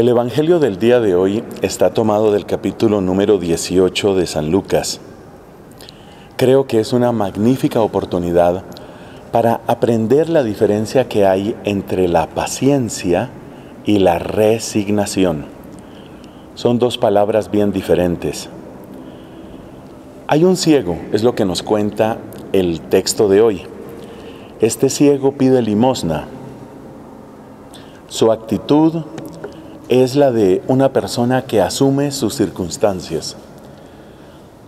El Evangelio del día de hoy está tomado del capítulo número 18 de San Lucas. Creo que es una magnífica oportunidad para aprender la diferencia que hay entre la paciencia y la resignación. Son dos palabras bien diferentes. Hay un ciego, es lo que nos cuenta el texto de hoy. Este ciego pide limosna. Su actitud es la de una persona que asume sus circunstancias.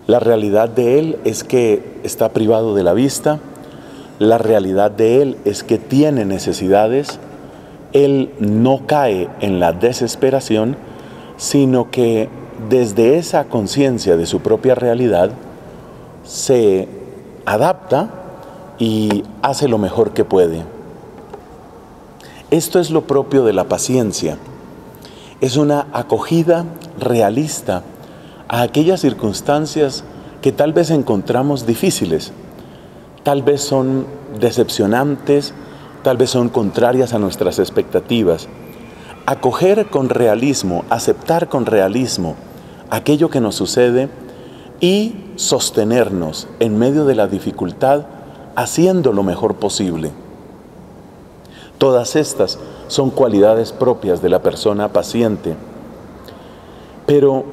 La realidad de él es que está privado de la vista, la realidad de él es que tiene necesidades, él no cae en la desesperación, sino que desde esa conciencia de su propia realidad se adapta y hace lo mejor que puede. Esto es lo propio de la paciencia es una acogida realista a aquellas circunstancias que tal vez encontramos difíciles, tal vez son decepcionantes, tal vez son contrarias a nuestras expectativas. Acoger con realismo, aceptar con realismo aquello que nos sucede y sostenernos en medio de la dificultad haciendo lo mejor posible. Todas estas son cualidades propias de la persona paciente. Pero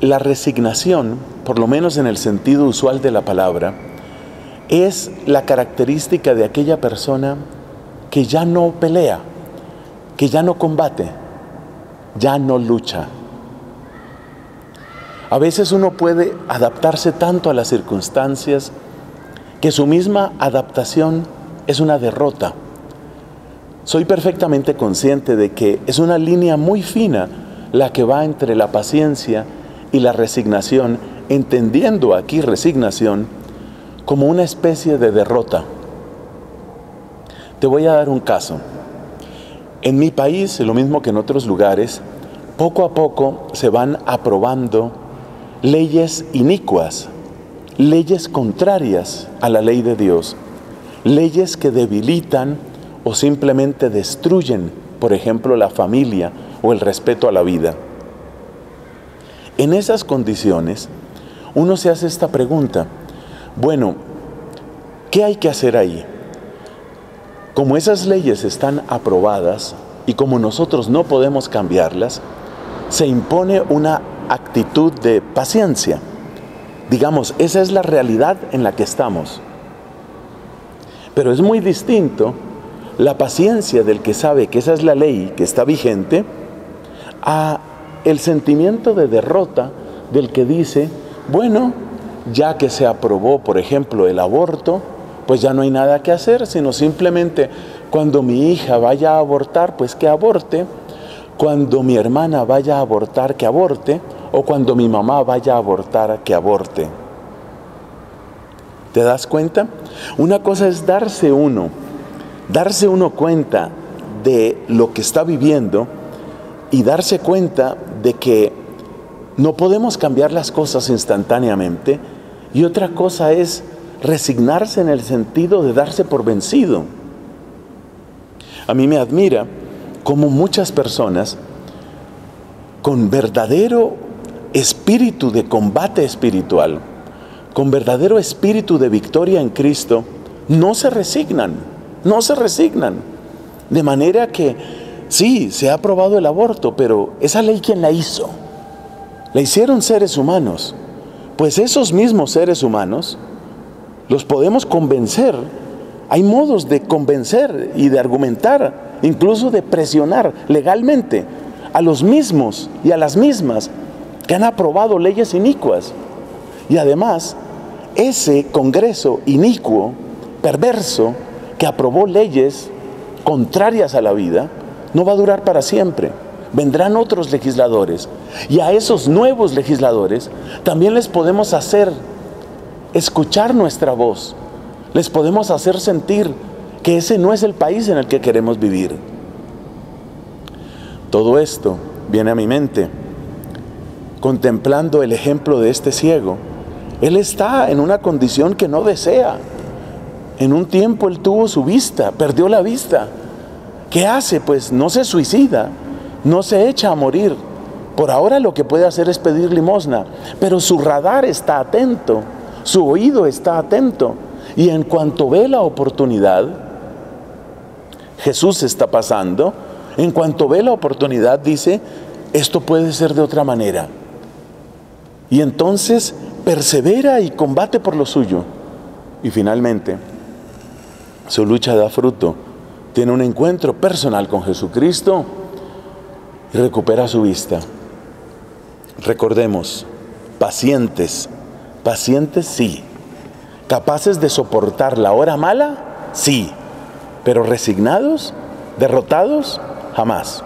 la resignación, por lo menos en el sentido usual de la palabra, es la característica de aquella persona que ya no pelea, que ya no combate, ya no lucha. A veces uno puede adaptarse tanto a las circunstancias que su misma adaptación es una derrota soy perfectamente consciente de que es una línea muy fina la que va entre la paciencia y la resignación, entendiendo aquí resignación como una especie de derrota. Te voy a dar un caso. En mi país, lo mismo que en otros lugares, poco a poco se van aprobando leyes inicuas, leyes contrarias a la ley de Dios, leyes que debilitan o simplemente destruyen, por ejemplo, la familia o el respeto a la vida. En esas condiciones, uno se hace esta pregunta, bueno, ¿qué hay que hacer ahí? Como esas leyes están aprobadas y como nosotros no podemos cambiarlas, se impone una actitud de paciencia. Digamos, esa es la realidad en la que estamos. Pero es muy distinto la paciencia del que sabe que esa es la ley que está vigente a el sentimiento de derrota del que dice, bueno, ya que se aprobó, por ejemplo, el aborto, pues ya no hay nada que hacer, sino simplemente cuando mi hija vaya a abortar, pues que aborte, cuando mi hermana vaya a abortar, que aborte, o cuando mi mamá vaya a abortar, que aborte. ¿Te das cuenta? Una cosa es darse uno darse uno cuenta de lo que está viviendo y darse cuenta de que no podemos cambiar las cosas instantáneamente y otra cosa es resignarse en el sentido de darse por vencido. A mí me admira cómo muchas personas con verdadero espíritu de combate espiritual, con verdadero espíritu de victoria en Cristo, no se resignan no se resignan. De manera que sí, se ha aprobado el aborto, pero esa ley quién la hizo? La hicieron seres humanos. Pues esos mismos seres humanos los podemos convencer. Hay modos de convencer y de argumentar, incluso de presionar legalmente a los mismos y a las mismas que han aprobado leyes inicuas. Y además, ese Congreso inicuo, perverso, que aprobó leyes contrarias a la vida, no va a durar para siempre. Vendrán otros legisladores y a esos nuevos legisladores también les podemos hacer escuchar nuestra voz, les podemos hacer sentir que ese no es el país en el que queremos vivir. Todo esto viene a mi mente contemplando el ejemplo de este ciego. Él está en una condición que no desea. En un tiempo él tuvo su vista, perdió la vista. ¿Qué hace? Pues no se suicida, no se echa a morir. Por ahora lo que puede hacer es pedir limosna, pero su radar está atento, su oído está atento. Y en cuanto ve la oportunidad, Jesús está pasando, en cuanto ve la oportunidad dice, esto puede ser de otra manera. Y entonces persevera y combate por lo suyo. Y finalmente, su lucha da fruto. Tiene un encuentro personal con Jesucristo y recupera su vista. Recordemos, pacientes, pacientes sí, capaces de soportar la hora mala, sí, pero resignados, derrotados, jamás.